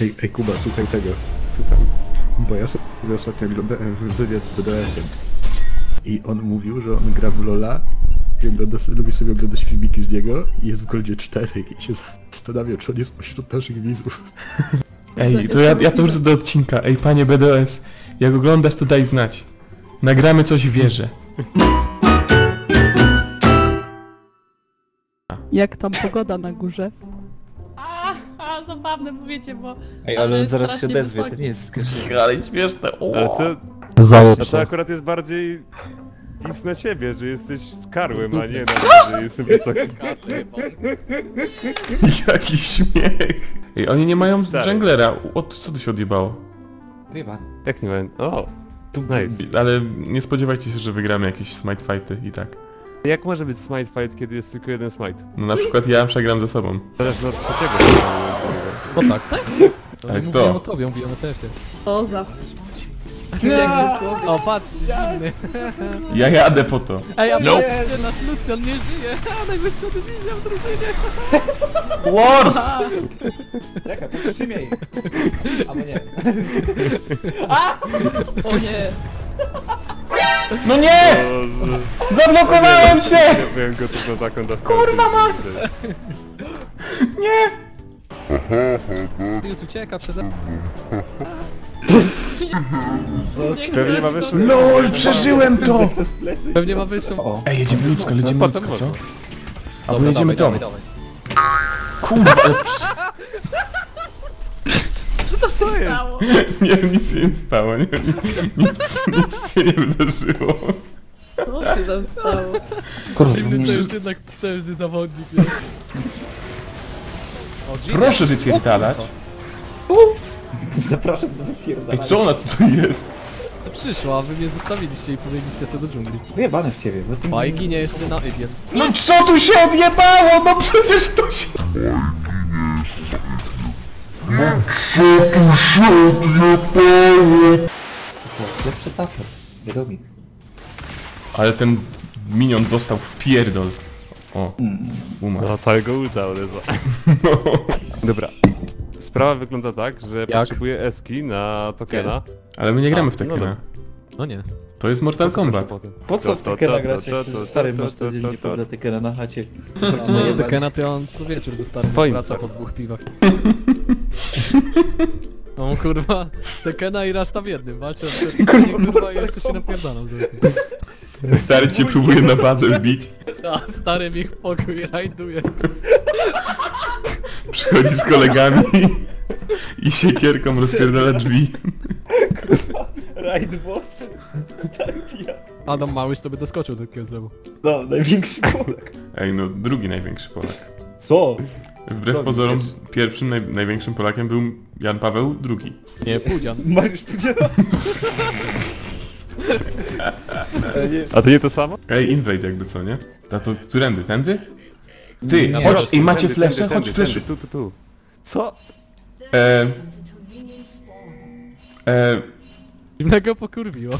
Ej, ej Kuba, słuchaj tego. Co tam? Bo ja sobie ostatnio oglądałem wy- wywiad z BDS-em. I on mówił, że on gra w Lola i ogląda, lubi sobie oglądać filmiki z niego i jest w Goldzie 4 i się zastanawiał, czy on jest pośród naszych widzów. Ej, to ja, ja to wrzucę do odcinka. Ej, panie BDS, jak oglądasz, to daj znać. Nagramy coś w wieżę. Jak tam pogoda na górze? A zabawne mówicie, bo... Ej, ale on zaraz się odezwie, to nie jest skrzynka. Ale śmieszne. Ale to, a to akurat jest bardziej dis na ciebie, że jesteś skarłem, a nie na że jestem wysoki. Jaki śmiech. Ej, oni nie mają Stary. junglera. O, co tu się odjebało? Chyba. Jak nie wiem? O, nice. Ale nie spodziewajcie się, że wygramy jakieś smite fighty i tak. Jak może być smite fight, kiedy jest tylko jeden smite? No na przykład ja przegram ze sobą. Zależy od trzeciego. No tak. Ale Nie kto? mówiłem o tobie, mówiłem o tefie. To za... O, patrz, zimny. Ja jadę po to. Ej, a patrzcie, nasz Lucjan nie żyje. A, najwyższa dywizja w drużynie. War! Czekaj, powstrzymaj. Albo nie. O nie! No nie! Boże. Zablokowałem się! Ja byłem gotów na taką dawkę. Kurwa mać! Już ucieka przede mną. Pewnie ma wyższą... LOL, przeżyłem to! Pewnie ma wyższą... O, Ej, jedziemy ludzko, lecimy potem ludzko, co? Albo jedziemy dawaj, Kurwa, ale przy- Co jest? Stało. nie, nic się nie stało, nie, nic, nic się nie wydarzyło. Co się tam stało? kurwa, nie to jest jednak potężny zawodnik. nie? O, Jimmy. Proszę wypierdalać. Zapraszam do Ej, wypierdalania. co ona tutaj jest? Przyszła, a wy mnie zostawiliście i powiedzieliście sobie do dżungli. Wyjebane w ciebie, bo ty... A i ginie jeszcze na Ivien. No co tu się odjebało? No przecież tu się... Lepszy support. Wiadomix. Ale ten minion dostał w pierdol. O, umarł. No całego ulta odezwa. Dobra. Sprawa wygląda tak, że potrzebuję eski na tokena. Ale my nie gramy w no Tekena. dobra. No nie. To jest Mortal Kombat. Po co w Tekena to, grać, to, jak ze starym masz to, codziennie prawda Tekena na chacie. No, jebanie. Tekena to on co wieczór ze starym Swoim wraca po dwóch piwach. No kurwa, Tekena i Rasta w jednym, walczą o kurwa, kurwa i jeszcze się napierdalam za. Stary cię próbuje na bazę wbić. A stary mi pokój rajduje. Przychodzi z kolegami i siekierką rozpierdala drzwi. Raid boss. Stary pijak. Adam Małysz to by doskoczył do takiego zlewu. No, największy Polak. Ej, no drugi największy Polak. Co? Wbrew Kto pozorom pierwszy? pierwszym naj, największym Polakiem był Jan Paweł II. Nie, Pudzian. Mariusz nie. A to nie to samo? Ej, invade jakby co, nie? A to którędy? Tędy? Ty, Nie, chodź, ej, macie tędy, flesze? tędy, Chodź tędy, fleszy. tędy, Tu, tu, tu. Co? E, e, Zimnego pokurwiło.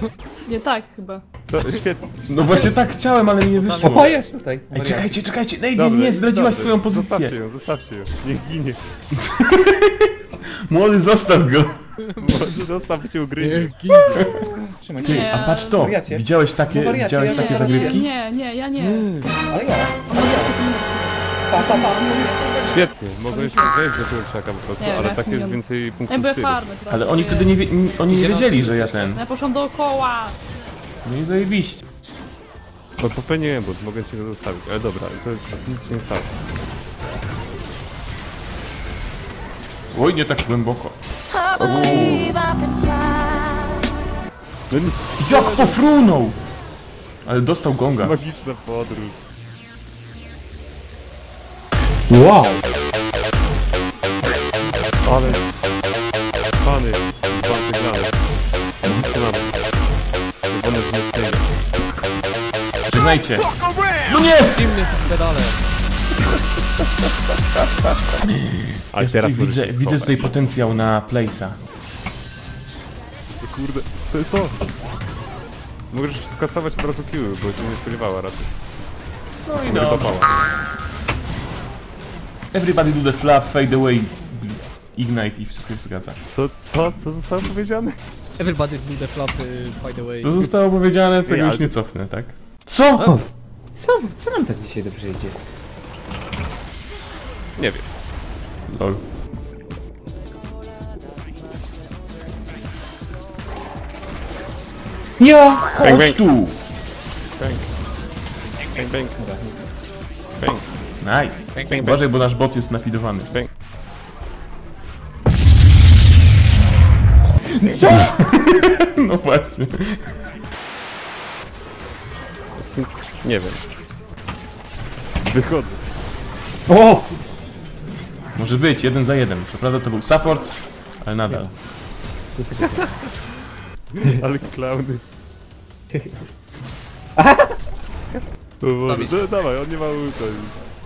Nie tak chyba. To świetnie. no właśnie tak chciałem, ale mi nie wyszło. O, jest tutaj. Ej, czekajcie, czekajcie, Dobrze, nie, zdradziłaś dobrze. swoją pozycję. Zostawcie ją, zostawcie ją. Niech ginie. Młody, zostaw go. Niech ginie. Trzymaj. Ty, Nie. a patrz to, Wariacie. widziałeś takie, No wariacie, widziałeś ja takie nie, zagrywki? Nie, nie, ja nie. Ale ja. Pa, pa, pa. Świetnie, mogłeś wejść do kurczaka po prostu, Nie, ale ja tak jest więcej Ja punktów byłem stylu. farmy teraz. Ale oni wtedy nie, wie, nie- oni nie wiedzieli, że ja ten. Ja poszłam dookoła. No i zajebiście. No popełniłem błąd, mogę cię go zostawić, ale dobra, to jest, nic się nie stało. Oj, nie tak głęboko. No Jak pofrunął! Ale dostał gonga. magiczna podróż. Wow. Ale... Pany, dwa przegrane. Wykonane. Czerwone wzmocnienie. Przyznajcie. No nie! Zimny pedale. Ale Ja teraz tutaj widzę, widzę tutaj potencjał na Place'a. Kurde, to jest to! Możesz skasować od razu kiły, bo się nie spodziewała raczej. No i dobra. Everybody do the flap, fade away. Ignite i wszystko się zgadza. Co, co, co zostało powiedziane? Everybody do the flap, y, by the way. To zostało powiedziane, tego Ja- już nie cofnę, tak? Co? O, Co, co nam tak dzisiaj dobrze idzie? Nie wiem. Lol. Ja! Bang, Chodź bang. tu! Bang. Bang, bang. Bang. Nice. Bang, bang, bang. Uważaj, bo nasz bot jest nafidowany. Bang. No właśnie. Nie wiem. Wychodzę. O! Może być, jeden za jeden. Co prawda to był support, ale nadal. Ale klauny. O Boże, Dawid. da, dawaj, on nie ma ulta już.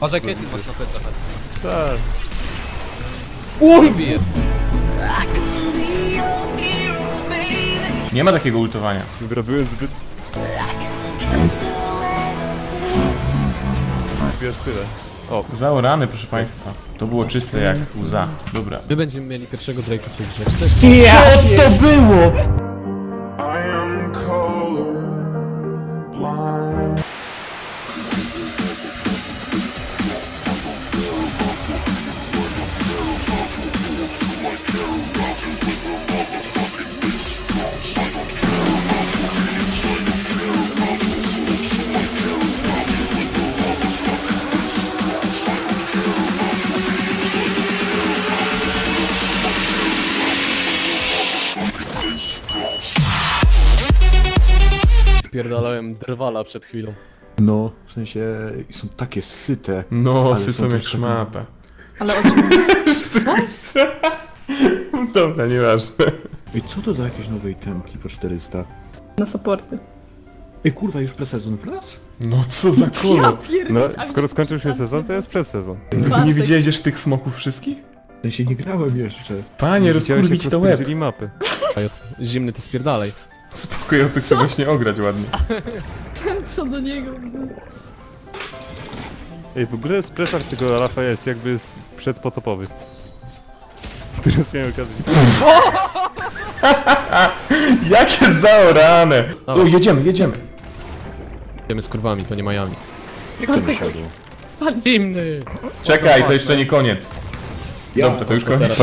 Może kiedy masz na plecach? Tak. Bije. Nie ma takiego ultowania. Dobra, byłem zbyt... Wiesz tyle. O, Zaorany, proszę państwa. To było czyste jak łza. Dobra. My będziemy mieli pierwszego Drake'a w tej grze. Co to było? Pierdalałem drwala przed chwilą. No, w sensie są takie syte. No, sycą jak szmata. Ale o czym? Dobra, nieważne. I co to za jakieś nowe itemki po 400? Na supporty. Ej kurwa, już presezon wlazł? No co za Ja pierdolę. no skoro skończył się sezon, to jest predsezon. To ty nie widziałeś jeszcze tych smoków wszystkich? W sensie nie grałem jeszcze. Panie, rozkurwić to łeb. mapy. Zimny ty spierdalej. Spoko, ja to chcę właśnie ograć ładnie. Co do niego? Ej, w ogóle spreszak tego Rafa jest jakby przedpotopowy. Teraz miałem okazję. Jakie zaorane! O, jedziemy, jedziemy. Idziemy z kurwami, to nie Miami. Jak to mi siadło? Zimny! Czekaj, to jeszcze nie koniec. Dobra, to już koniec.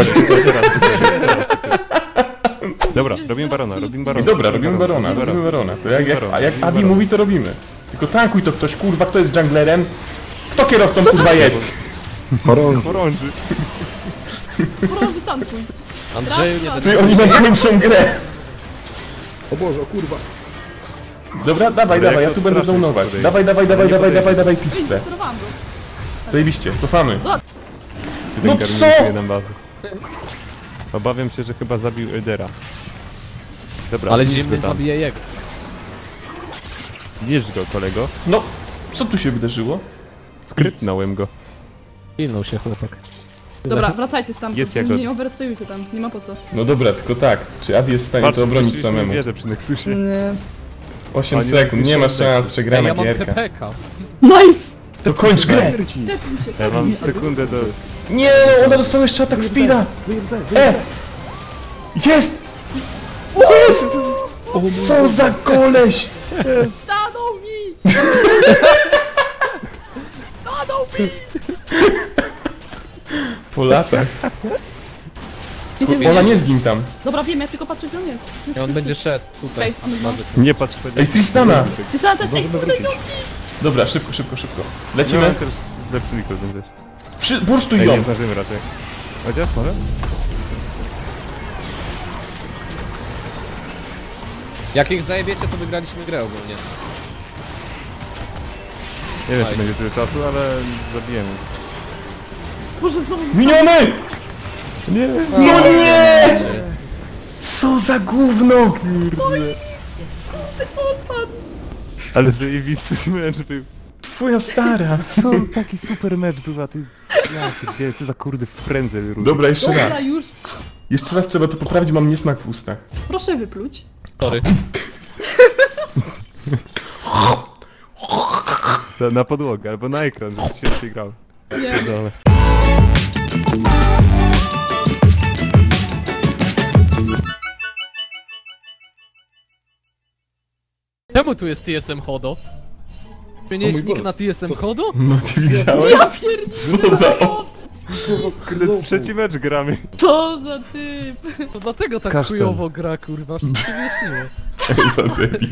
Robimy barona, robimy I barona. dobra, robimy barona, robimy barona. To jak, jak, a jak Adi mówi, to robimy. Tylko tankuj to ktoś, kurwa, kto jest junglerem? Kto kierowcą, kurwa, jest? Chorąży. Orąży. Proszę tankuj. Andrzeju, nie Ty, oni mają głębszą grę. O Boże, o kurwa. Dobra, dawaj, dawaj, ja tu będę zonować. Dawaj, dawaj, dawaj, dawaj, dawaj, dawaj, pizzę. Zajebiście, cofamy. No Siedemka co? Obawiam się, że chyba zabił Eldera. Dobra, Ale zimny tam. zabije jego. Bierz go, kolego. No, co tu się wydarzyło? Skrytnąłem go. Pilnął się chłopak. Dobra, wracajcie stamtąd. Jest nie, jako- nie overstayujcie tam, nie ma po co. No dobra, tylko tak. Czy Adi jest w stanie Patrz, to obronić samemu? wieżę przy Nexusie. Nie. 8 Oni sekund, nie masz szans, Ej, przegrana ja mam gierka. TPK. Nice! To kończ grę! Tepnij się, Ja mam sekundę do... Nie, no, ona dostała jeszcze atak speeda! E! Jest! Jest! Co za koleś! Stanął mi! Stanął mi! Po latach. Ola nie zgin tam. Dobra, wiem, ja tylko patrzę, gdzie on jest. I on będzie szedł tutaj. Okej, on. Nie patrz nie... Ej, Tristana! Jest na też, ej, Możemy wrócić. Dobra, szybko, szybko, szybko. Lecimy. mam też lepszy mikro ten też. Przy, burstuj Ej, ją! nie zdążymy raczej. Chociaż może? Jak ich zajebiecie, to wygraliśmy grę ogólnie. Nie wiem, czy Nice. będzie tyle czasu, ale zabijemy. Boże, znowu Miniony! Nie! No nie! Co za gówno! Ale zajebisty mecz był. Twoja stara. Co? Taki super mecz był, a ty... Ja pierdzielę, co za kurde różny. Dobra, jeszcze raz. Dobra, już. Jeszcze raz trzeba to poprawić, mam niesmak w ustach. Proszę wypluć. Sorry. Na, na podłogę albo na ekran, żeby się lepiej grało. Nie. Czemu tu jest TSM Hodo? Czy nie jest na TSM Hodo? No ty widziałeś? Ja pierdolę! Co za... Kurde, trzeci mecz gramy. Co za typ! To dlatego tak Kasztan. chujowo gra, kurwa, aż się nie śniło. za debil.